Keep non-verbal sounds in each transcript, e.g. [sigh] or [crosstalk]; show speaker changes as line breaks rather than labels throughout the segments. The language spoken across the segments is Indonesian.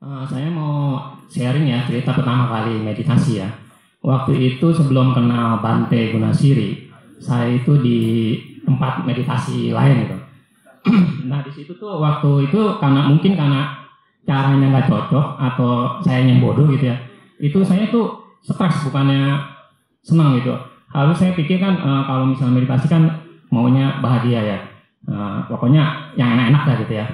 Uh, saya mau sharing ya cerita pertama kali meditasi ya. Waktu itu sebelum kenal Bante Gunasiri, saya itu di tempat meditasi lain gitu. [clears throat] nah di situ tuh waktu itu karena mungkin karena caranya nggak cocok atau saya yang bodoh gitu ya, itu saya tuh stres bukannya senang gitu. Harus saya pikirkan uh, kalau misalnya meditasi kan maunya bahagia ya. Uh, pokoknya yang enak-enak lah gitu ya.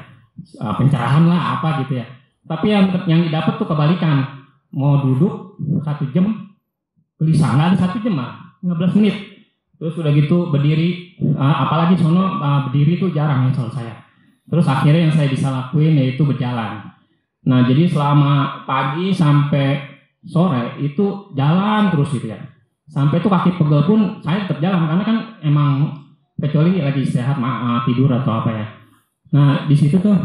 Uh, pencerahan lah apa gitu ya tapi yang yang didapat tuh kebalikan. Mau duduk satu jam, nggak ada satu jam lah, 15 menit. Terus udah gitu berdiri, uh, apalagi sono uh, berdiri itu jarang ya soal saya. Terus akhirnya yang saya bisa lakuin yaitu berjalan. Nah jadi selama pagi sampai sore itu jalan terus gitu ya. Sampai tuh kaki pegel pun saya tetap jalan karena kan emang kecuali lagi istirahat uh, tidur atau apa ya. Nah di situ tuh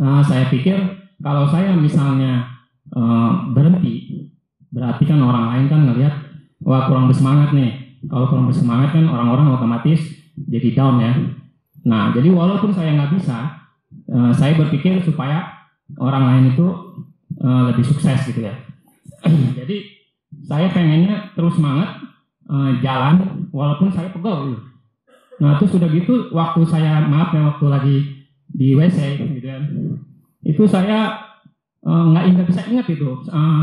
uh, saya pikir kalau saya misalnya uh, berhenti, berarti kan orang lain kan ngelihat wah kurang bersemangat nih. Kalau kurang bersemangat kan orang-orang otomatis jadi down ya. Nah jadi walaupun saya nggak bisa, uh, saya berpikir supaya orang lain itu uh, lebih sukses gitu ya. [clears throat] jadi saya pengennya terus semangat uh, jalan walaupun saya pegel gitu. Nah terus sudah gitu waktu saya maaf ya waktu lagi di WC gitu ya itu saya eh, nggak uh, ingat bisa ingat itu uh,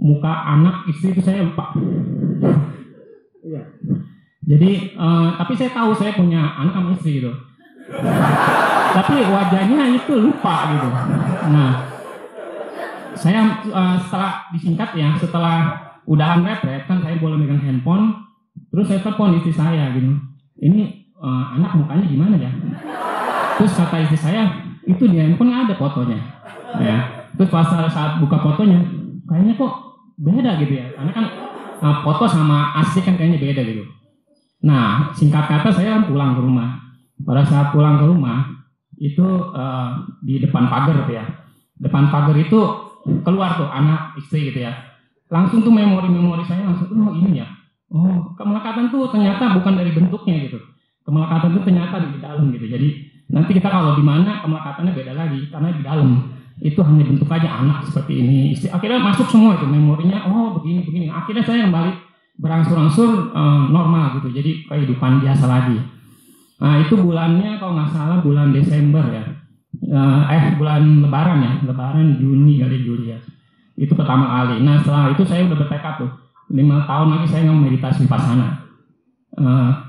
muka anak istri itu saya lupa. Iya. Jadi uh, tapi saya tahu saya punya anak sama istri gitu. tapi wajahnya itu lupa gitu. Nah, saya uh, setelah disingkat ya, setelah udahan retret kan saya boleh megang handphone, terus saya telepon istri saya gitu. Ini uh, anak mukanya gimana ya? Terus kata istri saya, itu di handphone ada fotonya. Ya. Terus pas saat buka fotonya kayaknya kok beda gitu ya. Karena kan uh, foto sama asli kan kayaknya beda gitu. Nah singkat kata saya kan pulang ke rumah. Pada saat pulang ke rumah itu uh, di depan pagar gitu ya. Depan pagar itu keluar tuh anak istri gitu ya. Langsung tuh memori-memori saya langsung oh ini ya? Oh kemelekatan tuh ternyata bukan dari bentuknya gitu. Kemelekatan tuh ternyata di dalam gitu. Jadi Nanti kita kalau di mana kemelekatannya beda lagi karena di dalam itu hanya bentuk aja anak seperti ini. Isti akhirnya masuk semua itu memorinya. Oh begini begini. Akhirnya saya kembali berangsur-angsur uh, normal gitu. Jadi kehidupan biasa lagi. Nah itu bulannya kalau nggak salah bulan Desember ya. Uh, eh bulan Lebaran ya. Lebaran Juni kali Juli ya. Itu pertama kali. Nah setelah itu saya udah bertekad tuh. Lima tahun lagi saya nggak meditasi pas sana. Uh,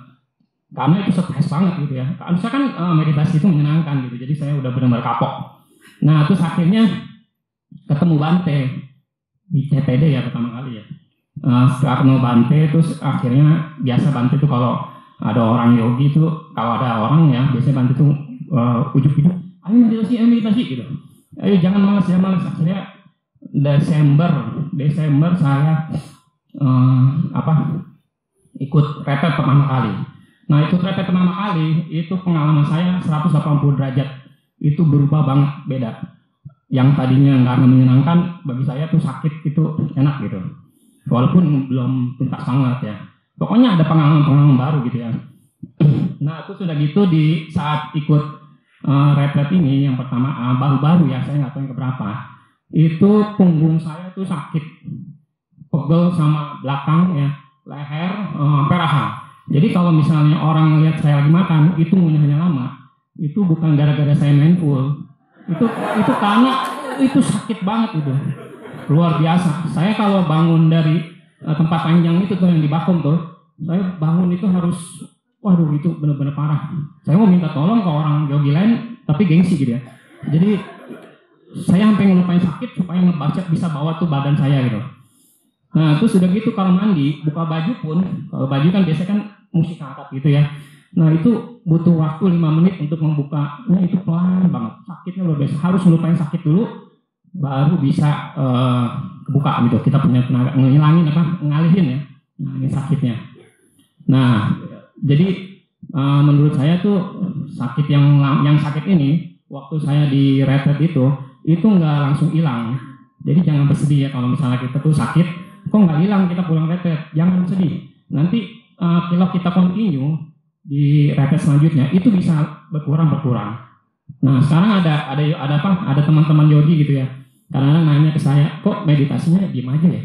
karena itu stres banget gitu ya. Harusnya kan uh, meditasi itu menyenangkan gitu. Jadi saya udah benar-benar kapok. Nah terus akhirnya ketemu Bante di CPD ya pertama kali ya. Uh, setelah ketemu Bante terus akhirnya biasa Bante itu kalau ada orang yogi itu kalau ada orang ya biasanya Bante itu uh, ujuk-ujuk ayo meditasi ayo meditasi gitu ayo jangan malas ya malas akhirnya Desember Desember saya uh, apa ikut retret pertama kali Nah itu kereta pertama kali itu pengalaman saya 180 derajat itu berubah banget beda. Yang tadinya nggak menyenangkan bagi saya tuh sakit itu enak gitu. Walaupun belum tuntas banget ya. Pokoknya ada pengalaman-pengalaman baru gitu ya. Nah itu sudah gitu di saat ikut uh, retret ini yang pertama uh, baru-baru ya saya nggak tahu yang keberapa itu punggung saya tuh sakit pegel sama belakang ya leher uh, jadi kalau misalnya orang lihat saya lagi makan, itu ngunyahnya lama, itu bukan gara-gara saya main full. Itu itu karena itu sakit banget itu. Luar biasa. Saya kalau bangun dari uh, tempat panjang itu tuh yang di Bakum tuh, saya bangun itu harus waduh itu benar-benar parah. Saya mau minta tolong ke orang yogi lain tapi gengsi gitu ya. Jadi saya sampai ngelupain sakit supaya ngebaca bisa bawa tuh badan saya gitu. Nah, terus sudah gitu kalau mandi, buka baju pun, kalau baju kan biasanya kan musik angkat gitu ya. Nah itu butuh waktu 5 menit untuk membukanya itu pelan banget. Sakitnya luar biasa. Harus melupain sakit dulu, baru bisa uh, kebuka gitu. Kita punya tenaga ngilangin apa, ngalihin ya, ngalihin sakitnya. Nah jadi uh, menurut saya tuh sakit yang yang sakit ini waktu saya di retret itu itu nggak langsung hilang. Jadi jangan bersedih ya kalau misalnya kita tuh sakit, kok nggak hilang kita pulang retret, jangan sedih. Nanti uh, kalau kita continue di retret selanjutnya itu bisa berkurang berkurang. Nah sekarang ada ada ada apa? Ada teman-teman yogi gitu ya. kadang-kadang nanya ke saya kok meditasinya diem aja ya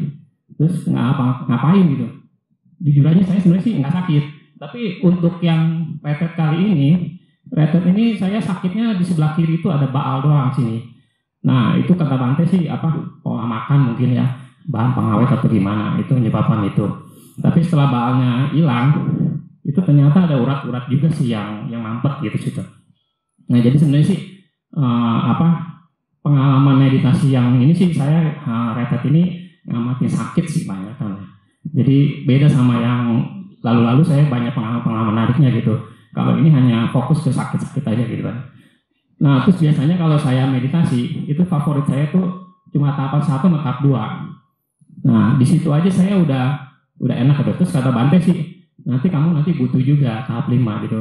terus nggak apa ngapain gitu jujur aja saya sebenarnya sih nggak sakit tapi untuk yang retret kali ini retret ini saya sakitnya di sebelah kiri itu ada baal doang sini nah itu kata Bante sih apa pola makan mungkin ya bahan pengawet atau gimana itu menyebabkan itu tapi setelah baalnya hilang itu ternyata ada urat-urat juga sih yang yang mampet gitu situ. Nah jadi sebenarnya sih uh, apa pengalaman meditasi yang ini sih saya uh, retret ini ngamatin sakit sih banyak kan jadi beda sama yang lalu-lalu saya banyak pengalaman-pengalaman menariknya gitu. Kalau ini hanya fokus ke sakit-sakit aja gitu kan. Nah terus biasanya kalau saya meditasi itu favorit saya tuh cuma tahapan satu sama tahap dua. Nah di situ aja saya udah udah enak gitu. Terus kata Bante sih nanti kamu nanti butuh juga tahap lima gitu.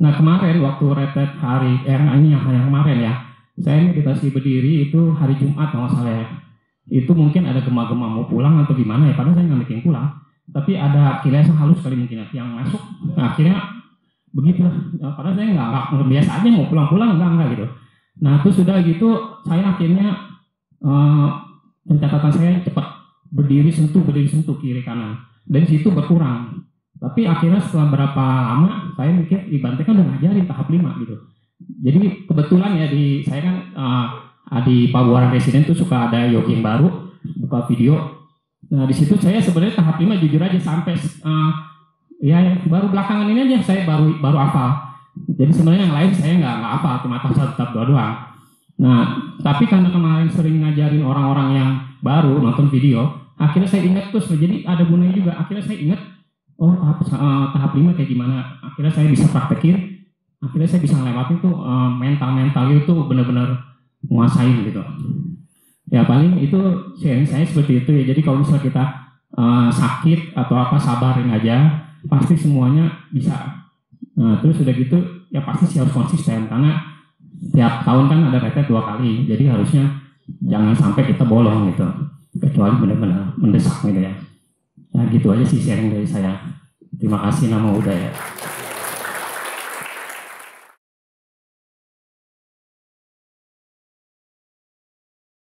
Nah kemarin waktu retret hari eh, yang yang, kemarin ya saya meditasi berdiri itu hari Jumat kalau saya itu mungkin ada gema-gema mau pulang atau gimana ya padahal saya nggak bikin pulang. Tapi ada kilesa halus kali mungkin yang masuk nah, akhirnya begitu nah, padahal saya nggak nggak biasa aja mau pulang-pulang enggak enggak gitu. Nah terus sudah gitu saya akhirnya uh, pencatatan saya cepat berdiri sentuh berdiri sentuh kiri kanan dan situ berkurang tapi akhirnya setelah berapa lama saya mikir ibaratnya kan udah ngajarin tahap lima gitu jadi kebetulan ya di saya kan uh, di Pabuaran Residen tuh suka ada yogi baru buka video. Nah di situ saya sebenarnya tahap lima jujur aja sampai uh, ya baru belakangan ini aja saya baru baru hafal. Jadi sebenarnya yang lain saya nggak nggak hafal cuma tahap satu tahap dua doang. Nah tapi karena kemarin sering ngajarin orang-orang yang baru nonton video, akhirnya saya ingat terus jadi ada gunanya juga. Akhirnya saya ingat oh tahap uh, tahap lima kayak gimana. Akhirnya saya bisa praktekin akhirnya saya bisa ngelewatin tuh uh, mental-mental itu benar-benar menguasain gitu. Ya paling itu sharing saya seperti itu ya. Jadi kalau misalnya kita uh, sakit atau apa sabarin aja, pasti semuanya bisa. Nah, terus sudah gitu ya pasti sih harus konsisten karena tiap tahun kan ada retret dua kali. Jadi harusnya jangan sampai kita bolong gitu. Kecuali benar-benar mendesak gitu ya. Nah gitu aja sih sharing dari saya. Terima kasih nama udah ya.